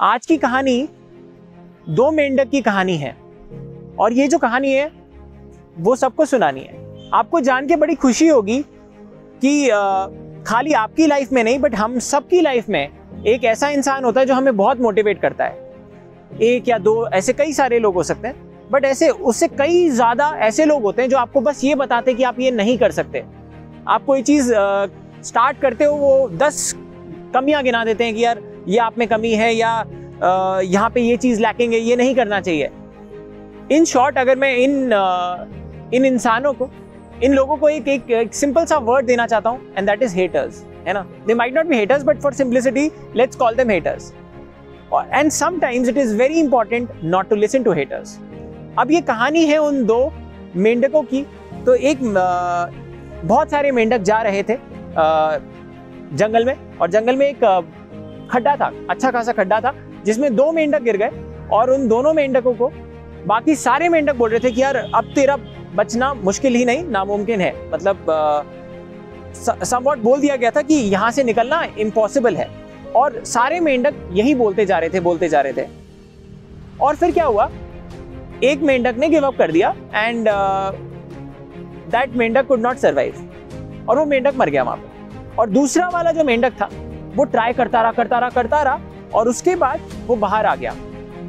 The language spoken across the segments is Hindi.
आज की कहानी दो मेंढक की कहानी है। और ये जो कहानी है, वो सबको सुनानी है। आपको जान के बड़ी खुशी होगी कि खाली आपकी लाइफ में नहीं बट हम सबकी लाइफ में एक ऐसा इंसान होता है जो हमें बहुत मोटिवेट करता है। एक या दो ऐसे कई सारे लोग हो सकते हैं बट ऐसे, उससे कई ज़्यादा ऐसे लोग होते हैं जो आपको बस ये बताते हैं कि आप ये नहीं कर सकते। आप कोई चीज़ स्टार्ट करते हो, वो दस कमियाँ गिना देते हैं कि यार ये आप में कमी है या यहाँ पे ये चीज़ लैकिंग है ये नहीं करना चाहिए। इन शॉर्ट अगर मैं इन इन इंसानों को इन लोगों को एक एक, सिंपल सा वर्ड देना चाहता हूँ एंड दैट इज़ हेटर्स है ना? They might not be haters but for simplicity let's call them haters and sometimes it is very important not to listen to haters अब ये कहानी है उन दो मेंढकों की तो एक बहुत सारे मेंढक जा रहे थे जंगल में, और जंगल में एक खड्डा था अच्छा खासा खड्डा था, जिसमें दो मेंढक गिर गए, और उन दोनों मेंढकों को, बाकी सारे मेंढक बोल रहे थे कि यार, अब तेरा बचना मुश्किल ही नहीं, नामुमकिन है। मतलब समवॉट बोल दिया गया था कि यहाँ से निकलना इम्पॉसिबल है। और सारे मेंढक यही बोलते जा रहे थे, बोलते जा रहे थे। और फिर क्या हुआ? एक मेंढक ने गिव अप कर दिया एंड दैट मेंढक कुड नॉट सर्वाइव और वो मेंढक मर गया वहाँ पे। और दूसरा वाला जो मेंढक था, वो ट्राई करता रहा करता रहा करता रहा और उसके बाद वो बाहर आ गया।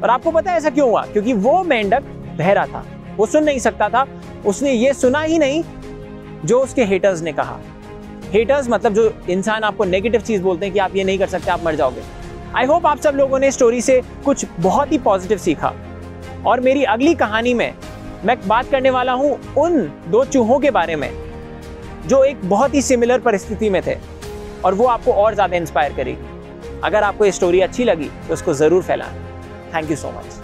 और आपको पता है ऐसा क्यों हुआ? क्योंकि वो मेंढक बहरा था। वो सुन नहीं सकता था। उसने ये सुना ही नहीं जो उसके हेटर्स ने कहा। हेटर्स मतलब जो इंसान आपको नेगेटिव चीज़ बोलते हैं कि आप ये नहीं कर सकते, आप मर जाओगे। आई होप आप सब लोगों ने स्टोरी से कुछ बहुत ही पॉजिटिव सीखा। और मेरी अगली कहानी में मैं बात करने वाला हूँ उन दो चूहों के बारे में। जो एक बहुत ही सिमिलर परिस्थिति में थे और वो आपको और ज़्यादा इंस्पायर करेगी। अगर आपको ये स्टोरी अच्छी लगी तो उसको ज़रूर फैलाएँ थैंक यू सो मच